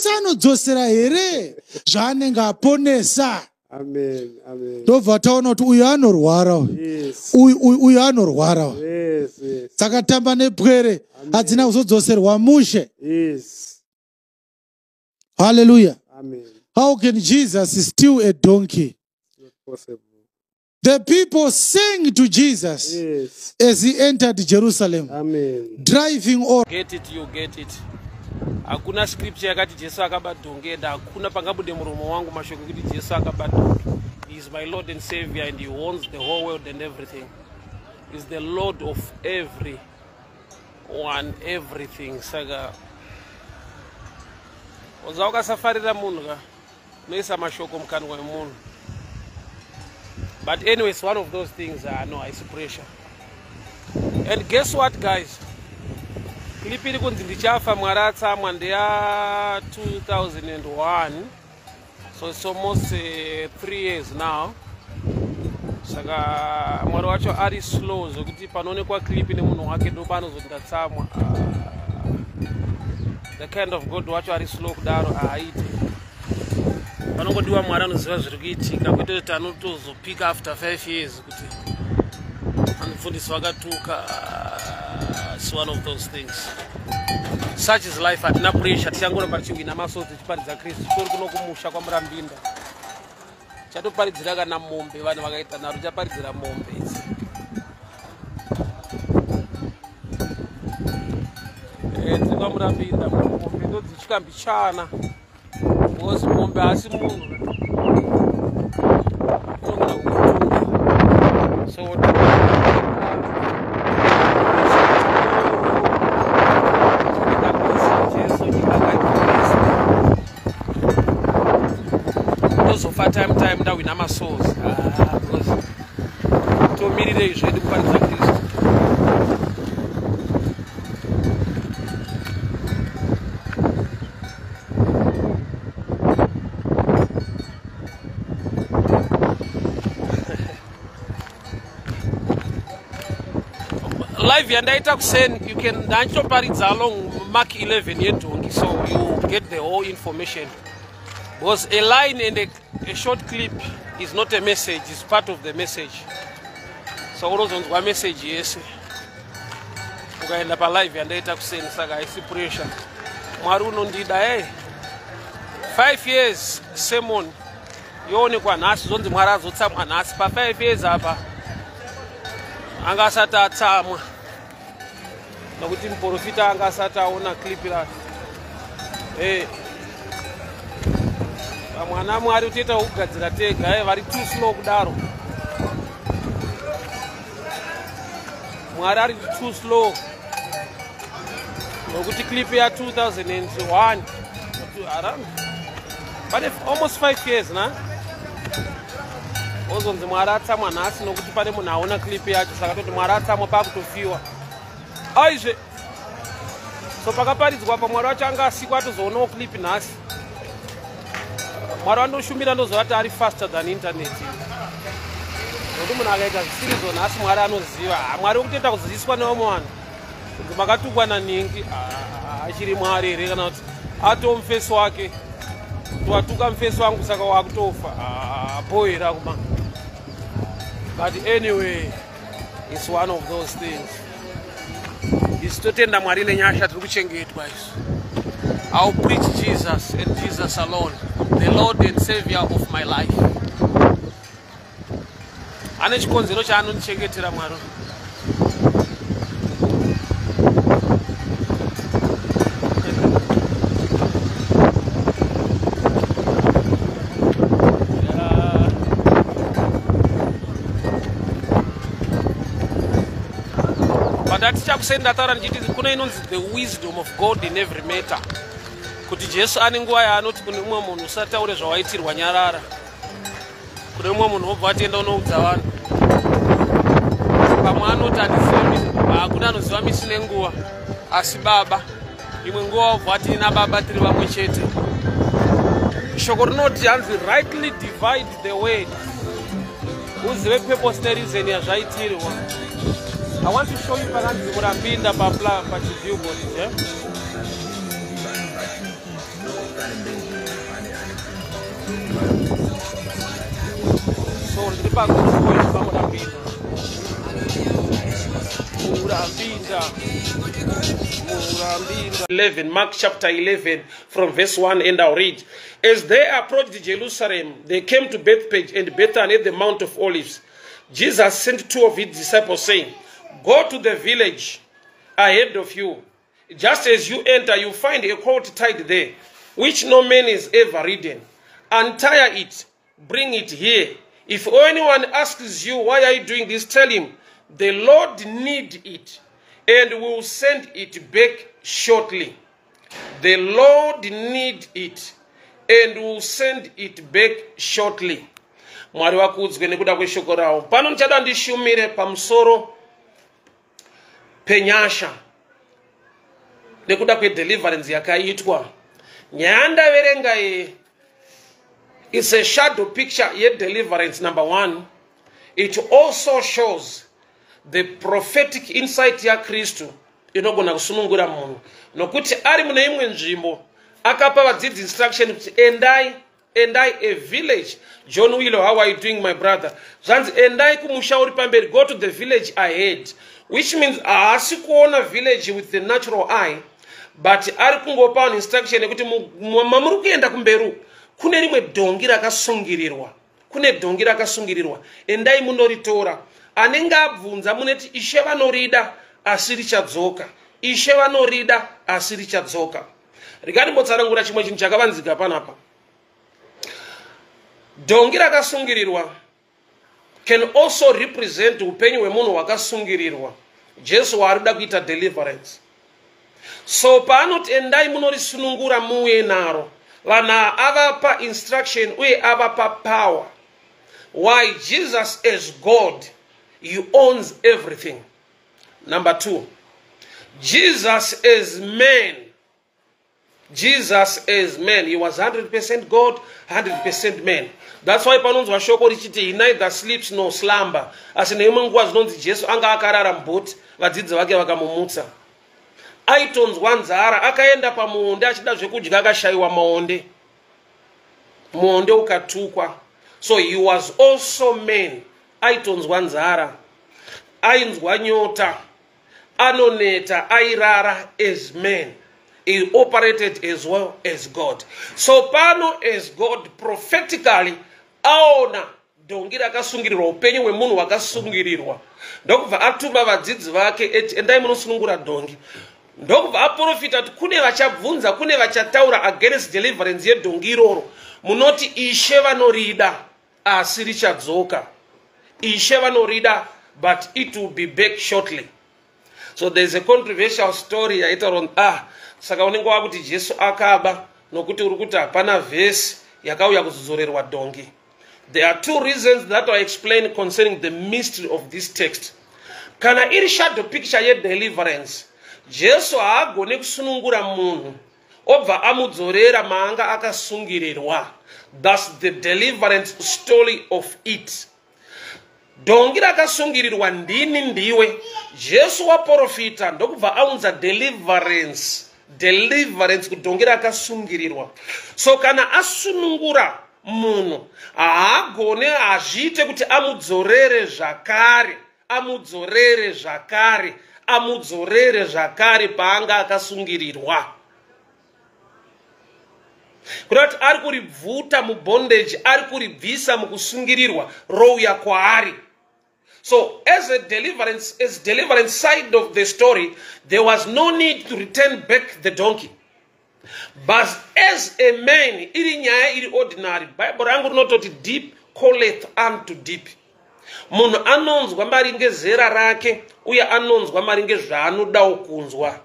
asi anodzosera here zvaanenge aponesa Amen. Amen. ndobva taona kuti uyu anorwara uyu. Yes. uyu uyu- uyu anorwara uyu. Yes. Yes. dzakatamba nepwere hadzina kuzodzoserwa mushe Amen. how can jesus steal a donkey the people sang to jesus Yes. as he entered jerusalem Amen. driving all get it you get it hakuna scripture yakati jesu akaba dhongi and hakuna pangabude muromo wangu mashoko ekuti jesu akaba dhongi he is my lord and savior and he owns the whole world and everything. Is the lord of every one everything. Saka unza ukasafarira munhu ka? Unoisa mashoko mukanwa wemunhu. But anyways one of those things uh, no haisi pressure. And guess what guys clip iri kunzi ndichafa mwari atsamwa ndeya 2001 so its almost uh, three years now. Saka mwari wacho ari slow zvokuti panoonekwa clip nemunhu wake ndo paanozoti ndatsamwa Ah, the kind of god wacho ari slow kudaro haaiti. Panongodiwa mwari anoziva zviri kuitika kwete kuti anotozopika after 5 years kuti mufundisi wakatuka its one of those things. Such is life hatina pressure. Tichangoramba tichiwina maso tichiparidza kristu. Titori kuno kumusha kwamurambinda. Chatoparidzira kana mombe vanhu vakaita naro tichaparidzira mombe idzi. Eh, tiri kwamurambinda. Mombe ndo dzichika mbichana. Because mombe haasi munhu. Inogona kukutunga so time time ndawina masouls tomirirei zvedu kuparidza kristu live yandaita kuseni you can ndachitoparidza along mark 11 yedhongi so you get the whole information. Because a line and a, a short clip is not a message is part of the message. So unozonzwa message yese. Ukaenda palive yandaita kuseni saka haisi pressure. Mwari unondida hey 5 years sermon yoonekwa nhasi zonzi mwari azotsamwa nhasi. Pa5 years apa anga asati atsamwa. Nokuti muprofita anga asati aona clip racho hey. Vamwana mwari utoita kugadzira tega e vari too slow kudaro. Mwari ari too slow. Nokuti clip ya2001 around pane almost 5 years na? Ozonzi mwari atsamwa nhasi nokuti pane munhu aona clip yacho saka toti mwari atsamwa paakutofiwa aizve so pakaparidzwa pa mwari wacho anga asikwa atozoonawo clip nhasi mwari vandoshumira ndozovati ari faster than internet. Nokuti munhu akaita zvisirizo nhasi mwari anoziva. Mwari wekutoita kuziviswa nevamwe vanhu kunzi makatukwa naningi. Ah, achiri mwari here kana kuti atoo mufesi wake? Tiwatuka mufesi wangu saka wakutofa. Ah, bohera kuma but anyway its one of those things. Isi totenda mwari nenyasha tiri kuchengetwa isu I'll preach Jesus and Jesus alone, the Lord and Savior of my life. ane chikonzero chaanondichengetera mwari but hatichakuseni ndataura ndichiti kune inonzi the wisdom of god in every matter kuti jesu ane nguva yaanoti kune umwe munhu usataure zvawaitirwa nyarara? Kune umwe munhu wobva atienda unoudza vanhu? Pamwe anoti handizivi hakuna anoziva misi nenguva asi baba. Imwe nguva wobva ati nababa tiri vamwe chete. Shoko rinoti hanzi rightly divide the word uzive purpose nereason yazvaitirwa. I want to show you pakanzi kurambinda pachibillboard je so ndiri pakufoya pamurambinda murambinda murambinda 11 mark chapter 11 from verse 1 and i'll read. As they approached jerusalem they came to bethpage and bethany at the mount of olives. Jesus sent two of his disciples saying go to the village ahead of you. Just as you enter you find a colt tied there which no man is ever ridden. Untie it. Bring it here if anyone asks you why are you doing this? tell him the lord need it and will send it back shortly. The lord need it and will send it back shortly. Mwari wakuudzwe nekuda kweshoko rawo pano ndichada ndishumire pamusoro penyasha nekuda kwedeliverance yakaitwa. Nyaya ndaverenga iyi is a shadow picture yedeliverance number one. It also shows the prophetic insight yakristu inogona kusunungura munhu. Nokuti ari mune imwe nzvimbo akapa vadzidzi instruction kuti endai endai a village. John willow how are you doing my brother? Zvanzi endai kumusha uri pamberi. Go to the village ahead. Which means haasi kuona village with the natural eye but ari kungopa vanhu instruction yekuti mamuri kuenda kumberi kune rimwe dhongi rakasungirirwa. Kune dhongi rakasungirirwa. Endai munoritora. Anenge abvunza muneti ishe vanorida asi richadzoka. Ishe vanorida asi richadzoka. Rikatimbotsanangura chimwe chinhu chakavanzika panapa. Dhongi rakasungirirwa can also represent upenyu hwemunhu hwakasungirirwa. Jesu waarida kuita deliverance. So paanoti endai munorisunungura muuye naro vanhu avapa instruction uye avapa power. Why jesus as god he owns everything. Number two jesus as man. Jesus as man. He was 100 god 100 man. That's why panonzwa shoko richiti he neither sleeps nor slumber. Asi neimwe nguva zvinonzi jesu anga akarara mubhoti vadzidzi vake vakamumutsa aitonzwa nzara akaenda pamuonde achida zvekudya akashayiwa maonde muonde ukatukwa. So he was also man aitonzwa nzara ainzwa nyota anoneta airara as man he operated as well as god. So pano as god prophetically aona dhongi rakasungirirwa upenyu hwemunhu hwakasungirirwa ndokubva atuma vadzidzi vake eti endai munosunungura dhongi ndokubva aprofita kuti kune vachabvunza kune vachataura against deliverance yedhongi iroro. Munoti ishe vanorida asi richadzoka. Ishe vanorida but it will be back shortly. So thereis a controversial story yaitaura ah saka unenge wakuti jesu akaba nokuti uri kuti hapana vhesi yakauya kuzodzorerwa dhongi. There are two reasons that are explained concerning the mystery of this text. Kana iri shadow picture yedeliverance jesu haagone kusunungura munhu obva amudzorera maanga akasungirirwa. Thus the deliverance story of it. Dhongi rakasungirirwa ndini ndiwe. Jesu waprofita ndokubva aunza deliverance deliverance kudhongi rakasungirirwa. So kana asunungura munhu haagone hazviite kuti amudzorere zvakare amudzorere zvakare amudzorere zvakare paanga akasungirirwa. Kuda kuti ari kuribvuta mubondage ari kuribvisa mukusungirirwa rouya kwaari. So as a deliverance as deliverance side of the story there was no need to return back the donkey. But as a man iri nyaya iri ordinary bhaibheri rangu rinototi deep calleth unto deep munhu anonzwa maringe zera rake uye anonzwa maringe zvaanodawo kunzwa.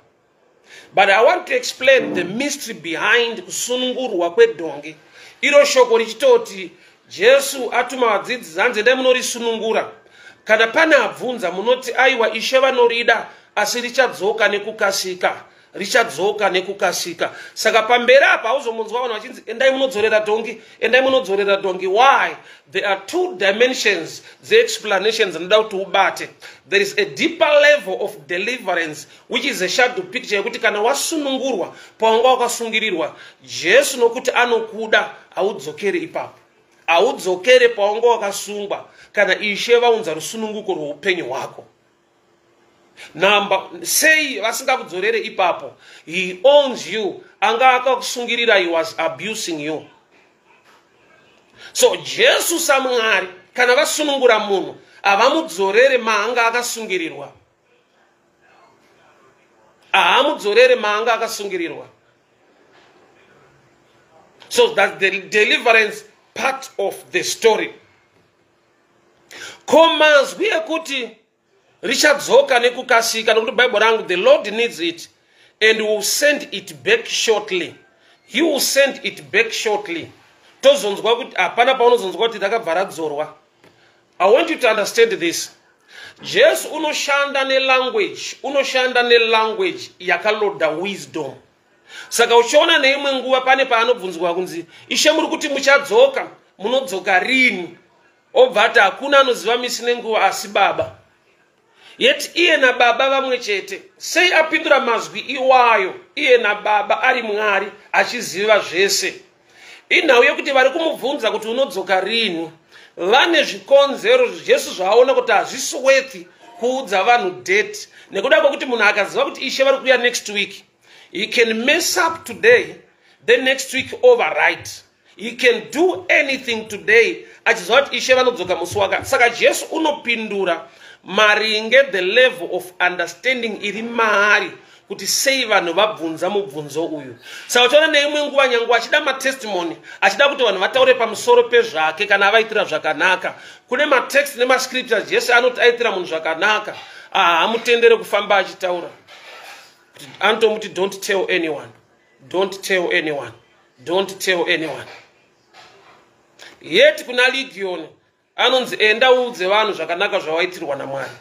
But i want to explain the mystery behind kusunungurwa kwedhongi iro shoko richitoti jesu atuma vadzidzi zanzi dai munorisunungura. Kana pane abvunza munoti aiwa ishe vanorida asi richadzoka nekukasika richadzoka nekukasika. Saka pamberi apa hauzomunzwa vanhu vachinzi endai munodzorera dhongi endai munodzorera dhongi why? There are two dimensions dzeexplanations dzinoda kuti ubate. There is a deeper level of deliverance which is a shadow picture yekuti kana wasunungurwa pawanga wakasungirirwa jesu nokuti anokuda haudzokeri ipapo. Haudzokere pawanga wakasungwa kana ishe vaunza rusununguko rweupenyu hwako namba sei vasingakudzorere ipapo he owns you. Anga akakusungirira he was abusing you. So jesu samwari kana vasunungura munhu havamudzorere maanga akasungirirwa. Hamudzorere maanga akasungirirwa. So that the deliverance part of the story. Ko mazwi ekuti richadzoka nekukasika nokuti bhaibheri rangu the lord needs it and will send it back shortly. He will send it back shortly. Tozonzwa kuti hapana paunozonzwa kuti rakabva radzorwa i want you to understand this. Jesu unoshanda nelanguage unoshanda nelanguage yakaloda wisdom. Saka uchiona neimwe nguva pane paanobvunzwa kunzi ishe muri kuti muchadzoka munodzoka rini? Obva ati hakuna anoziva misi nenguva asi baba yeti iye nababa vamwe chete. Sei apindura mazwi iwayo iye nababa ari mwari achiziva zvese. Inhau yekuti vari kumubvunza kuti unodzoka rini vane zvikonzero jesu zvaaona kuti hazvisi wethi kuudza vanhu date. Nekuda kwekuti munhu akaziva kuti ishe vari kuuya next week he can mess up today then next week overright he can do anything today achiziva kuti ishe vanodzoka musi wakati saka jesu unopindura maringe the level of understanding iri maari kuti sei vanhu vabvunza mubvunzo uyu. Saka uchiona neimwe nguva nyangu achida matestimony achida kuti vanhu vataure pamusoro pezvake kana avaitira zvakanaka. Kune matext nemascriptures jesu anoti aitira munhu zvakanaka haamutendere kufamba achitaura. Anotomuti don't tell anyone. Don't tell anyone. Don't tell anyone. Yeti kuna ligioni anonzi enda uudze vanhu zvakanaka zvawaitirwa namwari.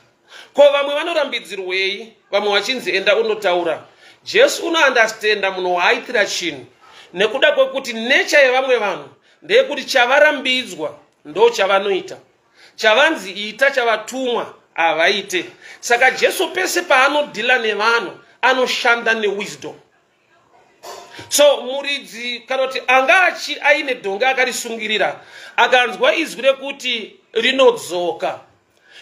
Ko vamwe vanorambidzirwei vamwe vachinzi enda unotaura jesu unoandastenda munhu waaitira chinhu. Nekuda kwekuti necha yevamwe vanhu ndeyekuti chavarambidzwa ndo chavanoita. Chavanzi ita chavatumwa havaite saka jesu pese paanodhila nevanhu anoshanda newisdom so muridzi kana kuti anga achi aine dhonge akarisungirira akanzwa izwi rekuti rinodzoka.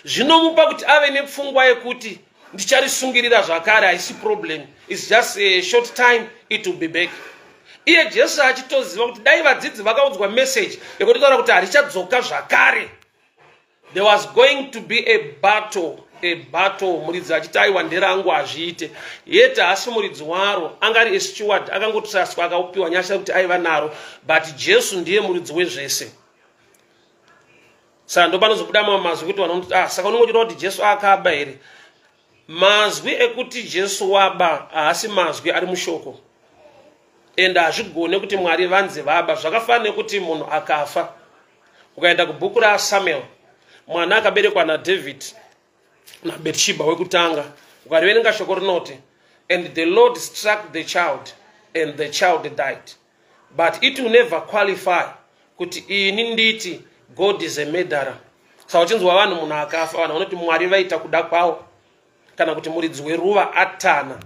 Zvinomupa kuti ave nepfungwa yekuti ndicharisungirira zvakare haisi problem. Its just a short time it will be back. Iye jesu achitoziva kuti dai vadzidzi vakaudzwa message yekuti taura kuti harichadzoka zvakare. There was going to be a battle battle muridzi achiti aiwa nderangu hazviite yeti haasi muridzi waro angari asteward akangotisaswa akaupiwa nyasha kuti aiva naro but jesu ndiye muridzi wezvese. Saka ndo panozobuda mamwe mazwi kuti vanoti ah, saka unongochita kuti jesu akaba here? Mazwi ekuti jesu waba haasi mazwi ari mushoko. Ende hazvigone kuti mwari vanze vaba zvakafanira nekuti munhu akafa. Ukaenda kubhuku rasamuel mwana akaberekwa nadhavhid nabetsheba wekutanga ukariverenga shoko rinoti and the lord struck the child and the child died. But it will never qualify kuti ini nditi god is a murderer. Saka uchinzwa vanhu munhu akafa vanhu vanoti mwari vaita kuda kwavo kana kuti muridzi weruva atana.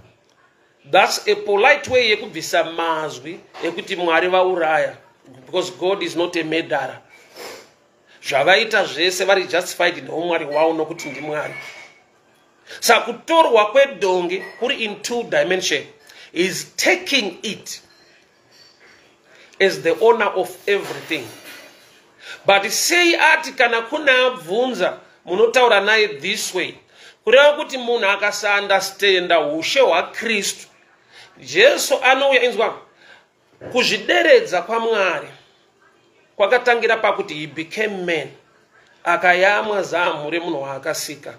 Thats a polite way yekubvisa mazwi ekuti mwari vauraya because god is not a murderer zvavaita zvese vari justified neumwari wavo nokuti ndimwari saka kutorwa kwedhongi kuri in two dimension is taking it as the owner of everything. But sei ati kana kune abvunza munotaura naye this way kureva kuti munhu akasaandastenda ushe hwakristu jesu anouya inzwa kuzvideredza kwamwari kwakatangira pakuti he became man. Akayamwa zamu remunhu waakasika.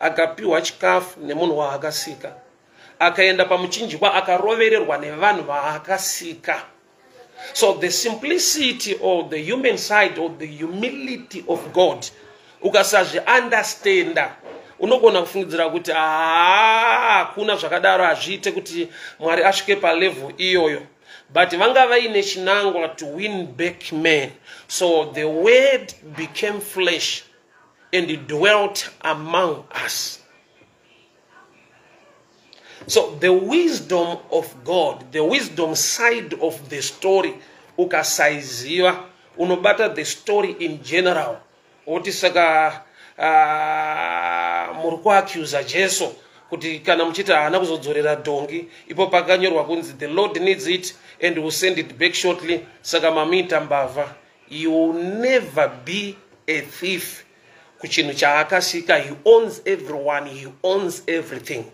Akapiwa chikafu nemunhu waakasika. Akaenda pamuchinjikwa akarovererwa nevanhu vaakasika. So the simplicity or the human side or the humility of god ukasazviandastenda unogona kufungidzira kuti haa hakuna zvakadaro hazviite kuti mwari asvike palevhel iyoyo but vanga vaine chinangwa to win back men. So the word became flesh and dwelt among us. So the wisdom of god the wisdom side of the story ukasaiziva unobata the story in general. Oti saka uh, muri kuaccusa jesu kuti kana muchiti haana kuzodzorera dhongi ipo pakanyorwa kunzi the lord needs it and will send it back shortly. Saka mamuita mbavha you will never be a thief. Kuchinhu chaakasika he owns everyone he owns everything.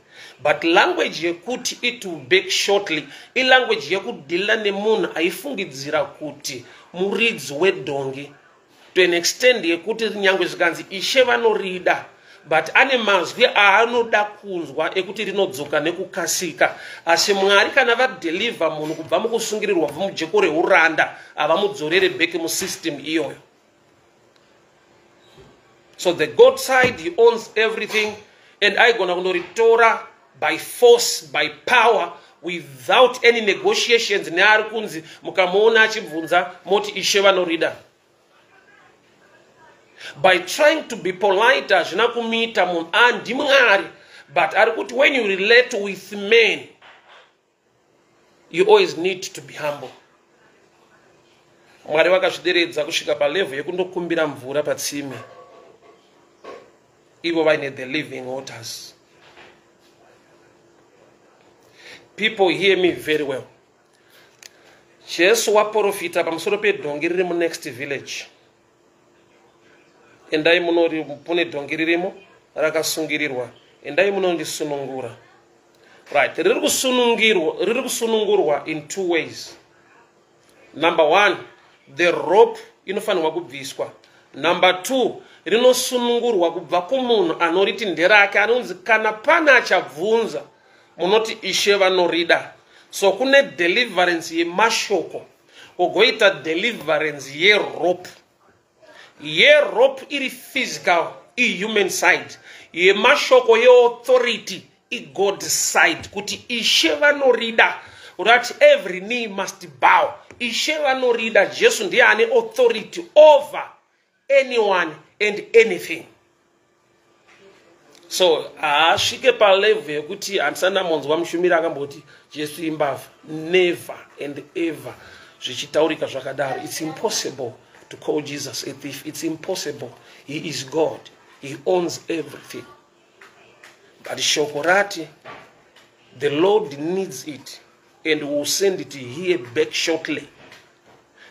But language yekuti it will back shortly ilanguage yekudhilira nemunhu aifungidzira kuti muridzi wedhongi to an extent yekuti nyange zvikanzi ishe vanorida but ane mazwi aanoda kunzwa ekuti rinodzoka nekukasika. Asi mwari kana vadhelivha munhu kubva mukusungirirwa bva mujeko reuranda havamudzorere bheki musystem iyoyo. So the god side he owns everything and aigona kundoritora by force by power without any negotiations. Neari kunzi mukamuona achibvunza moti ishe vanorida by trying to be polite hazvina kumuita munhu andimwari but ari kuti when you relate with men you always need to be humble. Mwari vakazvideredza kusvika palevhel yekundokumbira mvura patsime. Ivo vaine the living waters. People hear me very well. Jesu waprofita pamusoro pedhongi riri munext village endai munori mune dhongi ririmo rakasungirirwa. Endai munondisunungura right riri kusunungirwa riri kusunungurwa in two ways. Number one the rope inofanirwa kubviswa. Number two rinosunungurwa kubva kumunhu anoriti nderake anonzi kana pane achabvunza munoti ishe vanorida. So kune deliverance yemashoko kugoita deliverance yerope yerope iri physical ihuman side. Yemashoko yeauthority igod side. Kuti ishe vanorida that every knee must bow. Ishe vanorida jesu ndiye ane authority over anyone and anything. So haasvike palevhel yekuti handisana monzwa mushumiri akamboti jesu imbavha never and ever zvichitaurika zvakadaro. Its impossible to call jesus. A thief it's impossible. He is god. He owns everything. But shoko rati the lord needs it and will send it here back shortly.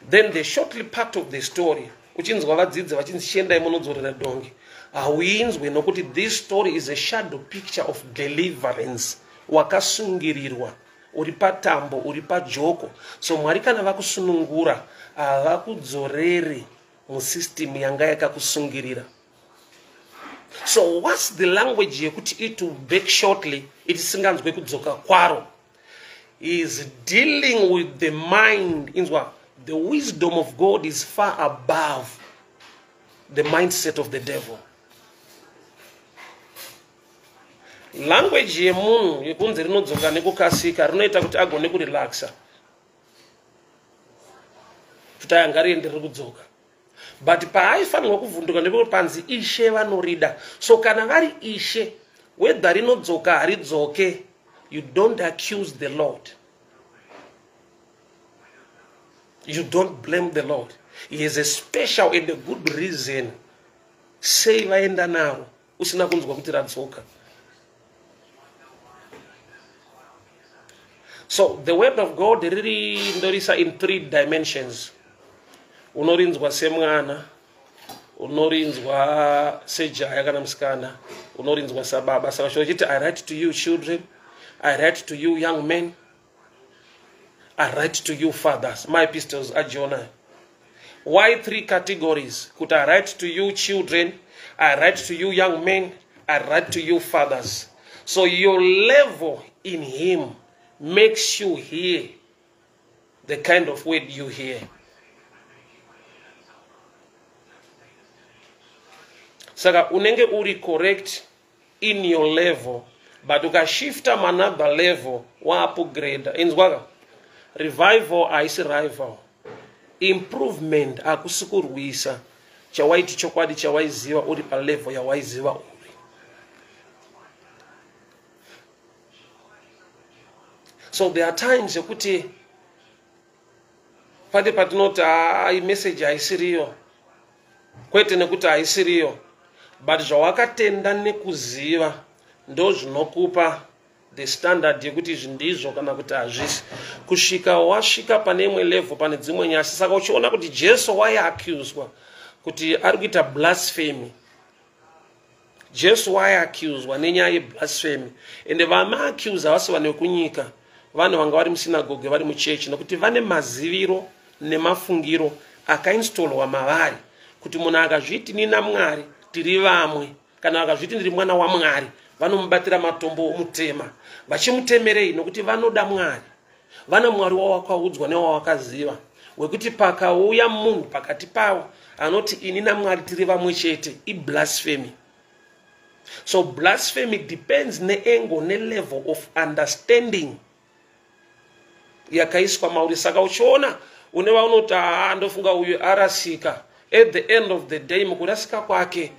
Then the shortly part of the story uchinzwa vadzidzi vachinzi chiendai munodzorera dhongi hauinzwe nokuti this story is a shadow picture of deliverance wakasungirirwa. Uri patambo uri pajoko. So mwari kana vakusunungura havakudzorere musystem yanga yakakusungirira. So whats the language yekuti it will back shortly itisinganzwe kudzoka kwaro? Is dealing with the mind inzwa the wisdom of god is far above the mindset of the devil. Language yemunhu yekunzi rinodzoka nekukasika rinoita kuti agone kurelaxa kuti aya ngariende riri kudzoka. But paaifanirwa kuvhunduka ndepekuti panzi ishe vanorida. So kana vari ishe wedha rinodzoka haridzoke you don't accuse the lord. You don't blame the lord. He has a special and a good reason. Sei vaenda naro usina kunzwa kuti radzoka. So the word of god riri ndorisa in three dimensions unorinzwa semwana unorinzwa sejaya kana musikana unorinzwa sababa saka chiti i write to you children. I write to you young men. I write to you fathers. My pistols ajona why three categories? Kuti i write to you children? I write to you young men. I write to you fathers. So your level in him makes you hear the kind of word you hear saka unenge uri correct in your level but ukashifta manother level waupgrade inzwaka revival haisi rival. Improvement hakusi kurwisa chawaiti chokwadi chawaiziva uri palevel yawaiziva uri. So there are times yekuti pati patinoti ai message haisiriyo kwete nekuti haisiriyo but zvawakatenda nekuziva ndo zvinokupa the standard yekuti izvi ndizvo kana kuti hazvisi. Kusvika wasvika pane imwe level pane dzimwe nyasi saka uchiona kuti jesu waiaccuswa kuti ari kuita blasphemy. Jesu waiaccuswa nenyaya yeblasphemy ende vamaaccuse havasi vanhu vekunyika vanhu vanga vari musinagoge vari muchechi nokuti vane maziviro nemafungiro akainstolwa mavari. Kuti munhu akazviti nina mwari tiri vamwe. Kana vakazviti ndiri mwana wamwari vanomubatira matombo omutema vachimutemerei nokuti vanoda mwari. Vana mwari wawakaudzwa newawakaziva wekuti pakauya munhu pakati pavo anoti ini namwari tiri vamwe chete iblasphemy so blasphemy depends neengo nelevel of understanding yakaiswa mauri. Saka uchiona une vaunoti haa ndofunga uyu arasika. At the end of the day mukurasika kwake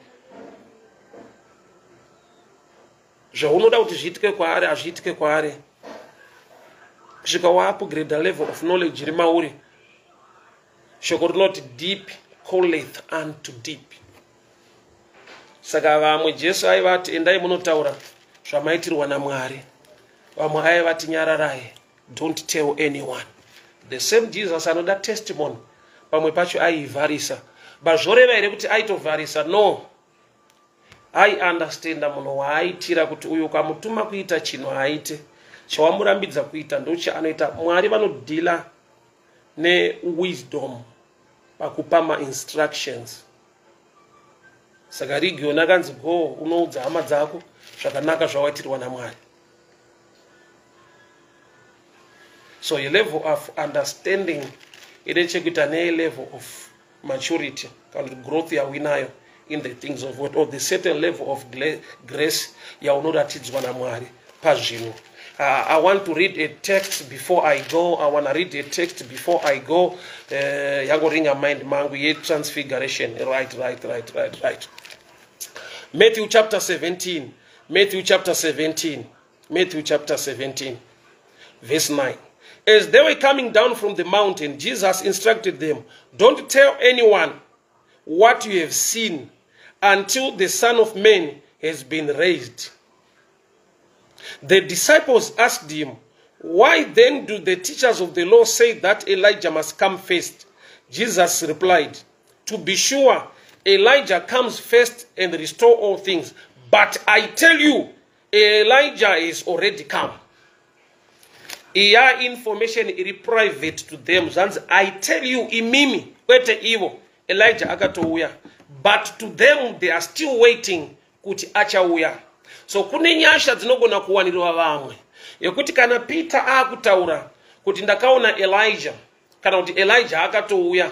zvaunoda kuti zviitike kwaari hazviitike kwaari. Kusvika waupgrade level of knowledge iri mauri. Shoko rinoti deep calleth unto deep. Saka vamwe jesu aivati endai munotaura zvamaitirwa namwari. Vamwe aivati nyararai don't tell anyone. The same jesus anoda testimony pamwe pacho aivharisa. Bazvoreva here kuti aitovharisa no aiundestanda munhu waaitira kuti uyu ukamutuma kuita chinhu haaite chawamurambidza kuita ndochaanoita mwari vanodhila newisdom pakupa mainstructions saka rigioni akanzi go unoudza hama dzako zvakanaka zvawaitirwa namwari. So level of understanding ine chekuita nelevel of maturity kana kuti growth yawinayo in the things of god or the certain level of grace yaunoratidzwa namwari pazvinhu Uh, I want to read a text before I go. I want to read a text before I go. Uh, yangoringa mind mangu ye transfiguration. Right, right, right, right, right. Matthew chapter 17. Matthew chapter 17. Matthew chapter 17. Verse 9. As they were coming down from the mountain, Jesus instructed them, Don't tell anyone what you have seen until the Son of Man has been raised. The disciples asked him, Why then do the teachers of the law say that Elijah must come first? Jesus replied, To be sure, Elijah comes first and restore all things. But I tell you, Elijah is already come. iya information iri private to them zvanzi i tell you imimi kwete ivo elijah akatouya but to them they are still waiting kuti achauya. So kune nyasha dzinogona kuwanirwa vamwe yekuti kana peter aakutaura kuti ndakaona elijah kana kuti elijah akatouya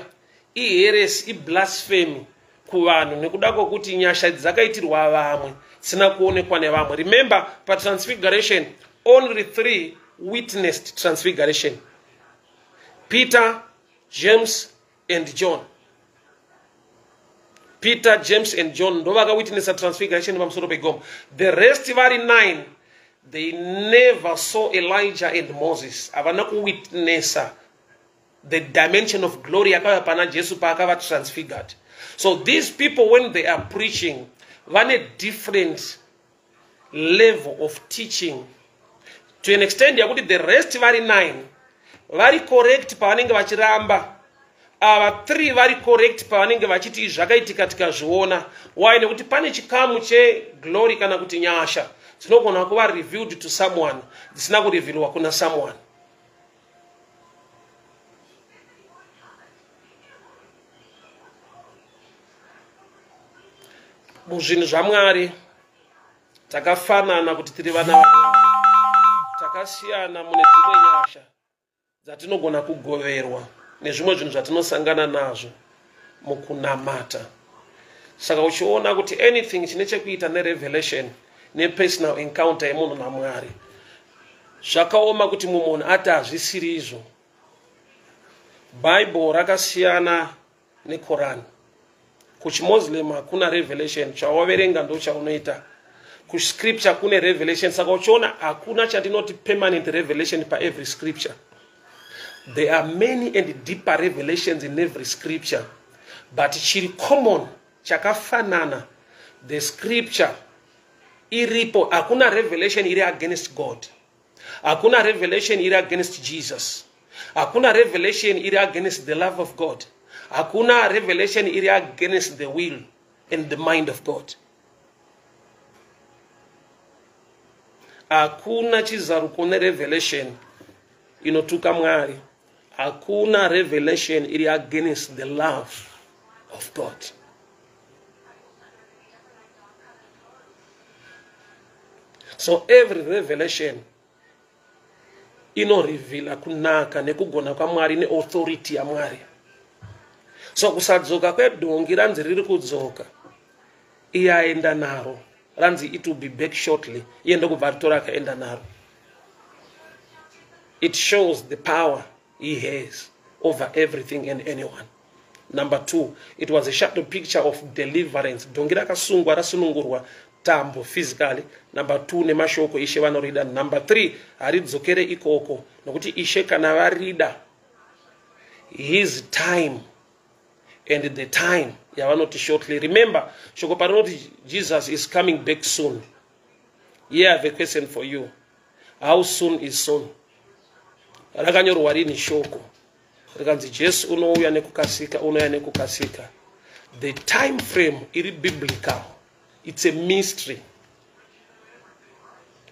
iheresi iblasphemy kuvanhu nekuda kwokuti nyasha dzakaitirwa vamwe dzisina kuonekwa nevamwe. Remember patransfiguration only three witnessed transfiguration. Peter james and john peter james and john ndo vakawitnessa transfiguration pamusoro pegoma the rest vari nine. They never saw elijah and moses. Havana kuwitnessa the dimension of glory yakauya pana jesu paakava transfigured. So these people when they are preaching vane different level of teaching. To an extent yakuti the rest vari nine vari correct pavanenge vachiramba ava three vari correct pavanenge vachiti zvakaitika tikazviona. Why? Nekuti pane chikamu cheglory kana kuti nyasha dzinogona kuva revealed to someone dzisina kurevheriwa kuna someone. Muzvinhu zvamwari takafanana kuti tiri vana takasiyana mune dzimwe nyasha dzatinogona kugoverwa nezvimwe zvinhu zvatinosangana nazvo mukunamata. Saka uchiona kuti anything chine chekuita nerevelation nepersonal encounter yemunhu namwari zvakaoma kuti mumwe munhu ati hazvisiri izvo. Bhaibheri rakasiyana nekorani kuchimuslim hakuna revelation chawaverenga ndo chaunoita kuscripture kune revelation saka uchiona hakuna chandinoti permanent revelation paevery scripture there are many and deeper revelations in every scripture but chiri common chakafanana the scripture iripo. Hakuna revelation iri against god. Hakuna revelation iri against jesus. Hakuna revelation iri against the love of god. Hakuna revelation iri against the will and the mind of god. Hakuna chizaruko nerevelation inotuka mwari hakuna revelation iri against the love of god. So every revelation inorevhila kunaka nekugona kwamwari neauthority yamwari so kusadzoka kwedhongi ranzi riri kudzoka iye aenda naro. Ranzi it will be back shortly iye ndokubva ritora akaenda naro. It shows the power he has over everything and anyone. Number two it was a shadow picture of deliverance. Dhongi rakasungwa rasunungurwa tambo physically. Number two nemashoko ishe vanorida. Number three haridzokere ikoko nokuti ishe kana varida his time and the time yavanoti shortly. Remember shoko parinoti jesus is coming back soon. Here i have a question for you. How soon is soon rakanyorwa rini shoko. Rikanzi jesu unouya nekukasika unouya nekukasika. The time frame iri biblical. It's a mystery.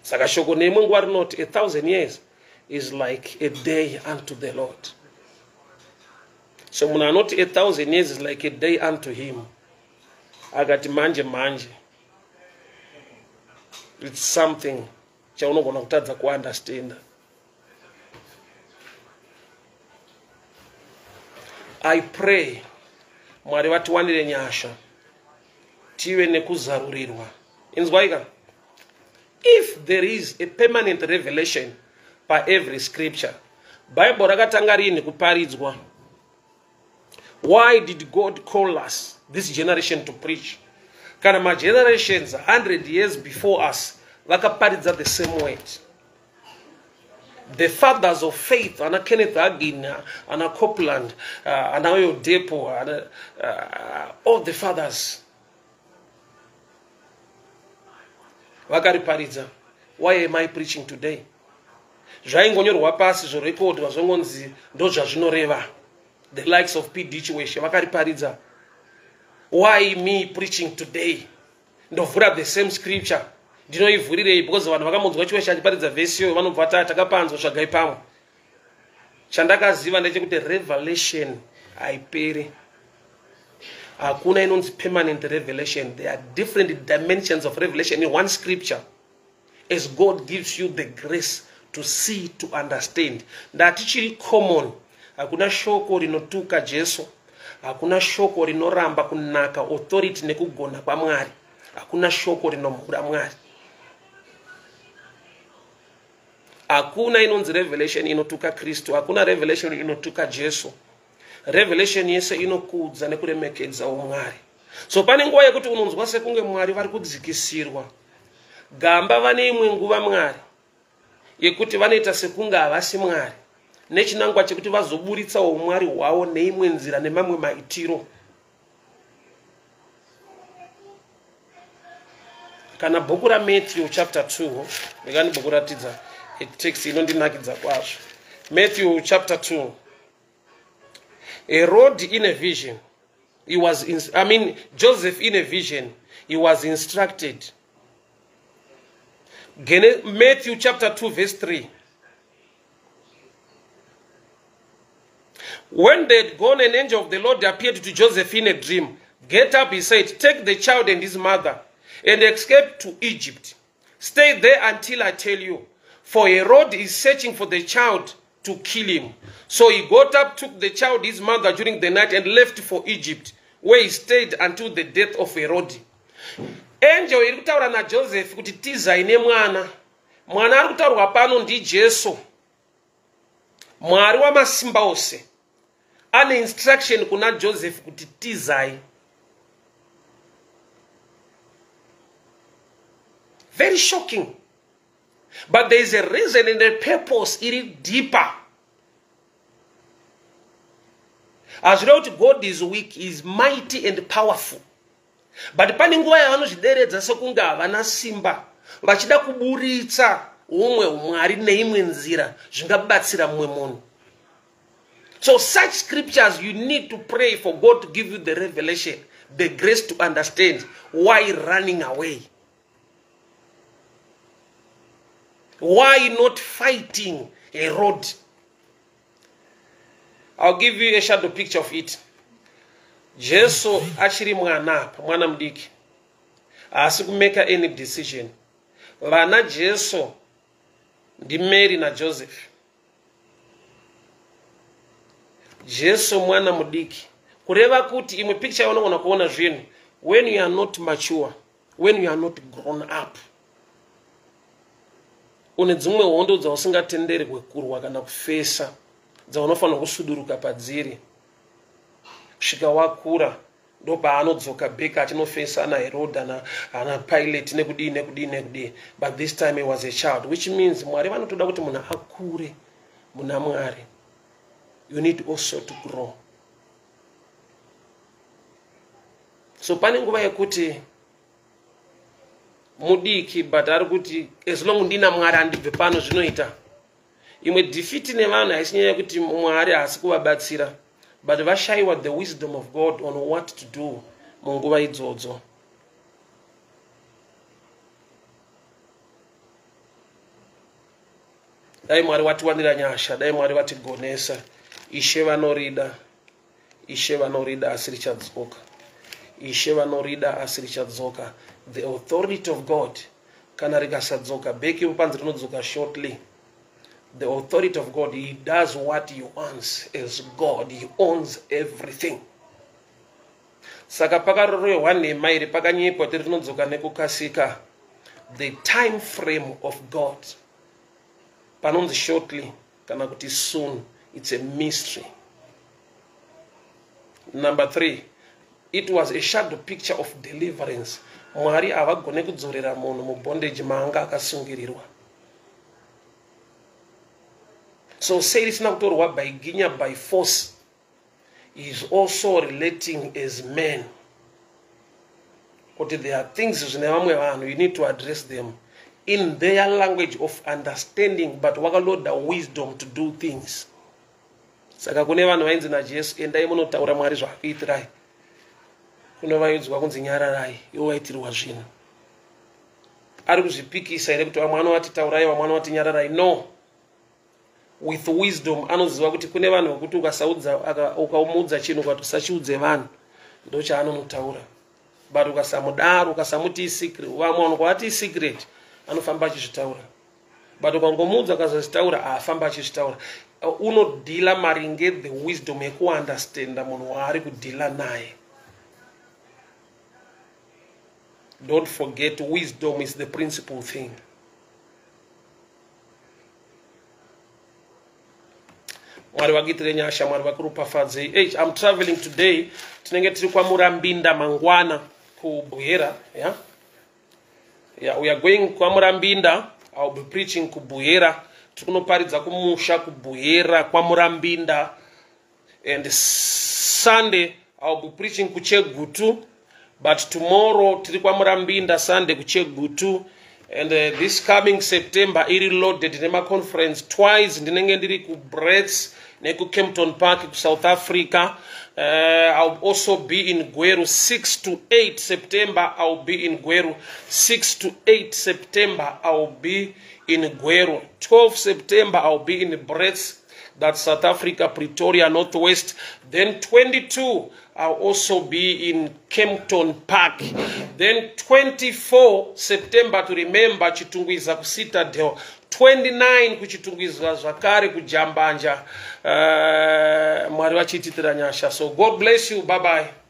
Saka shoko neimwe nguva rinoti a thousand years is like a day unto the lord. So munhu anoti a thousand years is like a day unto him akati manje manje its something chaunogona kutadza kuunderstanda i pray mwari vatiwanire nyasha tive nekuzarurirwa. Inzwaika if there is a permanent revelation paevery scripture bhaibheri rakatanga rini kuparidzwa. Why did god call us this generation to preach? Kana magenerations 100 years before us vakaparidza the same word the fathers of faith ana kenneth hagin ana copland uh, ana oyodepo ana, uh, all the fathers. Vakariparidza why am i preaching today? Zvaingonyorwa pasi zvorekodwa zvongonzi ndo zvazvinoreva. The likes of p dich weshe vakariparidza why me preaching today? Ndovhura the same scripture ndinoivhurirei because vanhu vakamonzwa chiweshe achiparidza vhesi iyoyo vanobva ta takapanzwa tsvagai pamwe. Chandakaziva ndechekuti revelation haiperi. Hakuna inonzi permanent revelation. There are different dimensions of revelation in one scripture. As god gives you the grace to see to understand. Ndati chiri common. Hakuna shoko rinotuka jesu. Hakuna shoko rinoramba kunaka authority nekugona kwamwari hakuna shoko rinomhura mwari hakuna inonzi revelation inotuka kristu hakuna revelation inotuka jesu. Revelation yese inokudza nekuremekedza umwari so pane nguva yekuti unonzwa sekunge mwari vari kudzikisirwa gamba vane imwe nguva mwari yekuti vanoita sekunge havasi mwari nechinangwa chekuti vazoburitsawo umwari hwavo neimwe nzira nemamwe maitiro. Kana bhuku ramatthew chapter 2 rekani bhuku ratidza text inondinakidza kwazvo matthew chapter 2 herod in a vision he was i mean joseph in a vision he was instructed. Matthew chapter 2 verse 3 when they had gone an angel of the lord appeared to joseph in a dream. Get up he said take the child and his mother and escape to egypt. Stay there until i tell you for herod is searching for the child to kill him. So he got up, took the child, his mother, during the night, and left for Egypt, where he stayed until the death of Herod. angel iri kutaura najosefu kuti tizai nemwana mwana ari kutaurwa pano ndijesu mwari wamasimba ose ane instruction kuna josefu kuti tizai very shocking but there is a reason and a purpose iri deeper. Hazvireva kuti god is weak is mighty and powerful. But pane nguva yavanozvideredza sekunge havana simba vachida kuburitsa umwe umwari neimwe nzira zvingabatsira mumwe munhu. So such scriptures you need to pray for god to give you the revelation the grace to understand why running away why not fighting a road? I'll give you a shadow picture of it. Jesu achiri mwana apa mwana mudiki. Haasi kumeka any decision. Vana jesu ndimary najoseph jesu mwana mudiki. Kureva kuti imwe picture yaunogona kuona zvinhu when you are not mature when you are not grown up une dzimwe hondo dzausingatenderwe kurwa kana kufesa dzaunofanira kusuduruka padziri. Kusvika wakura ndo paanodzoka bek achinofesa ana herod ana, pilot nekudii nekudii nekudii. But this time he was a child which means mwari vanotoda kuti munhu akure muna mwari. You need also to grow. So pane nguva yekuti mudiki but ari kuti as long ndina mwari handibve pano zvinoita. Imwe defiti nevanhu haisinyaya kuti mwari haasi kuvabatsira but vashayiwa the wisdom of god on what to do munguva idzodzo. Dai mwari vatiwanira nyasha dai mwari vatigonesa ishe vanorida ishe vanorida asi richadzoka ishe vanorida asi richadzoka. The authority of god. Kana rikasadzoka beki panzi rinodzoka shortly. The authority of god he does what he wants as god. He owns everything. Saka pakarorehwa nhema iri pakanyepa kuti rinodzoka nekukasika the time frame of god. Panonzi shortly kana kuti soon it's a mystery. Number three it was a shadow picture of deliverance. Mwari havagone kudzorera munhu mubondage maanga akasungirirwa. So sei risina kutorwa by ginya by force is also relating as men. Kuti there are things zvine vamwe vanhu you need to address them in their language of understanding but wakaloda wisdom to do things. Saka kune vanhu vainzi najesu endai munotaura mwari zvaakakuitirai kuno vaiudzwa kunzi nyararai ivo vaitirwa zvinhu ari kuzvipikisa here kuti vamwe anovati taurai vamwe anovati nyararai? No. With wisdom anoziva kuti kune vanhu vokuti ukamuudza chinhu ukati usachiudze vanhu ndo chaanonotaura. But ukasamudaro ukasamuti isecret vamwe vanhu kwavati isecret anofamba achizvitaura. But ukangomuudza ukazozvitaura haafamba achizvitaura. Unodhila maringe the wisdom yekuunderstanda munhu waari kudhila naye don't forget wisdom is the principal thing. Mwari vakuitire nyasha mwari vakuropafadzei hey, i'm traveling today. Tinenge tiri kwamurambinda mangwana kubuyera yeah? yeah, we are going kwamurambinda iwill be preaching kubuyera tiri kunoparidza kumusha kubuyera kwamurambinda and sunday iwill be preaching kuchegutu but tomorrow tiri kwamurambinda sunday kuchegutu and uh, this coming september iri loaded nemaconference twice. Ndinenge ndiri kubrets nekucampton park kusouth africa. Uh, iwill also be in gweru 6 to 8 september iwill be in gweru 6 to 8 september iwill be in gweru. 12 september iwill be in brets that's south africa pretoria northwest. Then 22 I'll also be in Kempton Park. Then 24 September to remember Chitungwiza ku Citadel. 29 kuchitungwiza zvakare kujambanja uh, mwari vachititira nyasha so god bless you bye bye